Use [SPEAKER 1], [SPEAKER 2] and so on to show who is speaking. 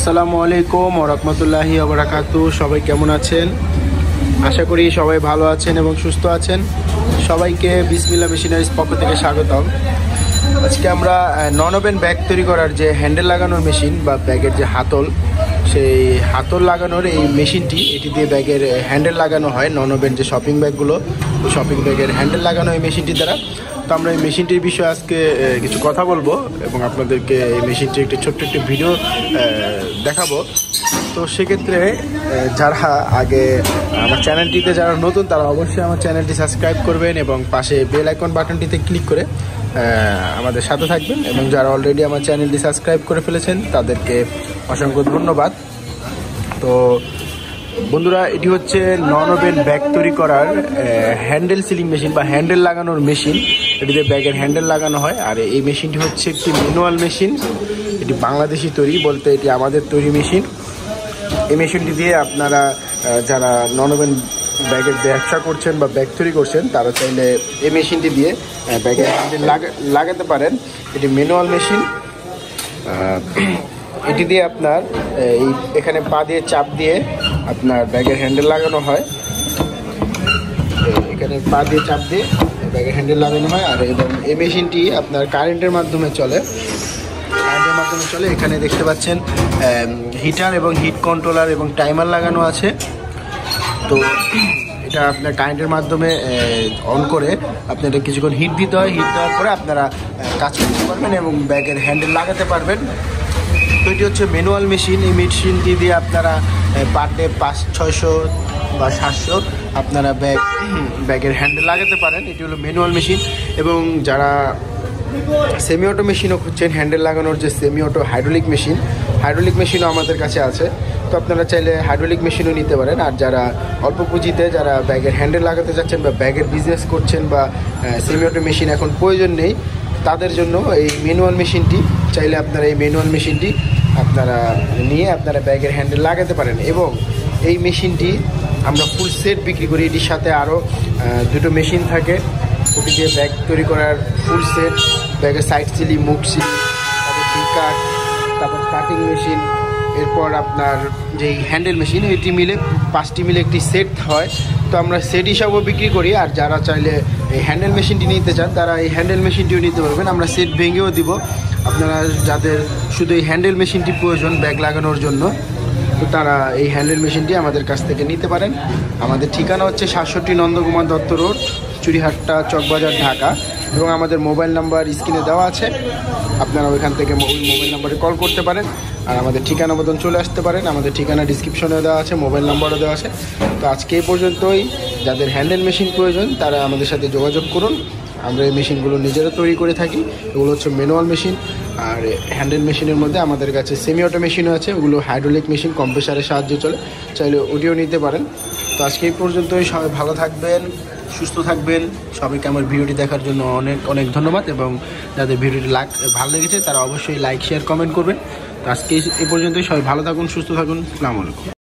[SPEAKER 1] আসসালামু আলাইকুম ওরকমতুল্লাহি ওবরাকাতু সবাই কেমন আছেন? আশা করি সবাই ভালো আছেন এবং সুস্থ আছেন। সবাইকে বিসমিল্লা মেশিনারিজ পক্ষ থেকে স্বাগতম। আজকে আমরা নন ব্যাগ তৈরি করার যে হ্যান্ডেল লাগানোর মেশিন বা ব্যাগের যে হাতল সেই হাতল লাগানোর এই মেশিনটি, এটি দিয়ে ব্যাগের হ্যান্ডেল লাগানো হয় নন ওভেন যে শপিং ব্যাগগুলো ওই শপিং ব্যাগের হ্যান্ডেল লাগানো এই মেশিনটি দ্বারা। তো আমরা এই মেশিনটির বিষয়ে আজকে কিছু কথা বলব এবং আপনাদেরকে এই মেশিনটির একটি ছোট্ট একটি ভিডিও দেখাবো। তো সেক্ষেত্রে যারা আগে আমার চ্যানেলটিতে যারা নতুন, তারা অবশ্যই আমার চ্যানেলটি সাবস্ক্রাইব করবেন এবং পাশে বেল আইকন বাটনটিতে ক্লিক করে আমাদের সাথে থাকবেন। এবং যারা অলরেডি আমার চ্যানেলটি সাবস্ক্রাইব করে ফেলেছেন, তাদেরকে অসংখ্য ধন্যবাদ। তো বন্ধুরা, এটি হচ্ছে নন ওভেন ব্যাগ তৈরি করার হ্যান্ডেল সিলিং মেশিন বা হ্যান্ডেল লাগানোর মেশিন। এটিতে ব্যাগের হ্যান্ডেল লাগানো হয়, আর এই মেশিনটি হচ্ছে একটি ম্যানুয়াল মেশিন। এটি বাংলাদেশি তৈরি, বলতে এটি আমাদের তৈরি মেশিন। এই মেশিনটি দিয়ে আপনারা যারা নন ওভেন ব্যাগের ব্যবসা করছেন বা ব্যাগ তৈরি করছেন, তারা চাইলে এই মেশিনটি দিয়ে ব্যাগের হ্যান্ডেল লাগাতে পারেন। এটি ম্যানুয়াল মেশিন। এটি দিয়ে আপনার, এই এখানে পা দিয়ে চাপ দিয়ে আপনার ব্যাগের হ্যান্ডেল লাগানো হয়। এখানে পা দিয়ে চাপ দিয়ে ব্যাগের হ্যান্ডেল লাগানো হয় আর এবং এই মেশিনটি আপনার কারেন্টের মাধ্যমে চলে। কারেন্টের মাধ্যমে চলে। এখানে দেখতে পাচ্ছেন হিটার এবং হিট কন্ট্রোলার এবং টাইমার লাগানো আছে। তো এটা আপনার কারেন্টের মাধ্যমে অন করে আপনাদের কিছুক্ষণ হিট দিতে হয়। হিট দেওয়ার পরে আপনারা কাজ করতে পারবেন এবং ব্যাগের হ্যান্ডেল লাগাতে পারবেন। তো এটি হচ্ছে ম্যানুয়াল মেশিন এই মেশিনটি দিয়ে আপনারা পার ডে পাঁচ, ছয়শো বা সাতশো আপনারা ব্যাগ ব্যাগের হ্যান্ডেল লাগাতে পারেন। এটি হলো ম্যানুয়াল মেশিন এবং যারা সেমি অটো মেশিনও খুঁজছেন হ্যান্ডেল লাগানোর যে semi auto hydraulic machine hydraulic মেশিনও আমাদের কাছে আছে। তো আপনারা চাইলে হাইড্রোলিক মেশিনও নিতে পারেন। আর যারা অল্প পুঁজিতে যারা ব্যাগের হ্যান্ডেল লাগাতে চাচ্ছেন বা ব্যাগের বিজনেস করছেন বা সেমি অটো মেশিন এখন প্রয়োজন নেই, তাদের জন্য এই ম্যানুয়াল মেশিনটি চাইলে আপনারা এই ম্যানুয়াল মেশিনটি আপনারা নিয়ে আপনারা ব্যাগের হ্যান্ডেল লাগাতে পারেন এবং এই মেশিনটি আমরা ফুল সেট বিক্রি করি। এটির সাথে আরও দুটো মেশিন থাকে। ওটি দিয়ে ব্যাগ তৈরি করার ফুল সেট ব্যাগের সাইড সিলি মুখ সিলি তারপর পিকার তারপর কাটিং মেশিন এরপর আপনার যেই হ্যান্ডেল মেশিন এটি মিলে পাঁচটি মিলে একটি সেট হয়। তো আমরা সেট হিসাবেও বিক্রি করি, আর যারা চাইলে এই হ্যান্ডেল মেশিনটি নিতে চান, তারা এই হ্যান্ডেল মেশিনটিও নিতে পারবেন। আমরা সেট ভেঙেও দিব। আপনারা যাদের শুধু এই হ্যান্ডেল মেশিনটি প্রয়োজন, ব্যাগ লাগানোর জন্য, তো তারা এই হ্যান্ডেল মেশিনটি আমাদের কাছ থেকে নিতে পারেন। আমাদের ঠিকানা হচ্ছে সাতষট্টি নন্দকুমার দত্ত রোড চুরিহাট্টা চকবাজার, ঢাকা, এবং আমাদের মোবাইল নাম্বার স্ক্রিনে দেওয়া আছে। আপনারা ওইখান থেকে ওই মোবাইল নাম্বারে কল করতে পারেন, আর আমাদের ঠিকানা মতন চলে আসতে পারেন। আমাদের ঠিকানা ডিসক্রিপশনেও দেওয়া আছে, মোবাইল নাম্বারও দেওয়া আছে। তো আজকে এই পর্যন্তই। যাদের হ্যান্ডেল মেশিন প্রয়োজন, তারা আমাদের সাথে যোগাযোগ করুন। আমরা এই মেশিনগুলো নিজেরা তৈরি করে থাকি। এগুলো হচ্ছে ম্যানুয়াল মেশিন আর হ্যান্ডেল মেশিনের মধ্যে আমাদের কাছে সেমি অটো মেশিনও আছে, ওগুলো হাইড্রোলিক মেশিন, কম্প্রেসারের সাহায্যে চলে। চাইলে ওটিও নিতে পারেন। তো আজকে এই পর্যন্তই, সবাই ভালো থাকবেন, সুস্থ থাকবেন। সবাইকে আমার ভিডিওটি দেখার জন্য অনেক অনেক ধন্যবাদ এবং যাদের ভিডিওটি লাগ ভালো লেগেছে তারা অবশ্যই লাইক, শেয়ার, কমেন্ট করবেন। তো আজকে এই পর্যন্তই, সবাই ভালো থাকুন, সুস্থ থাকুন। আলাইকুম।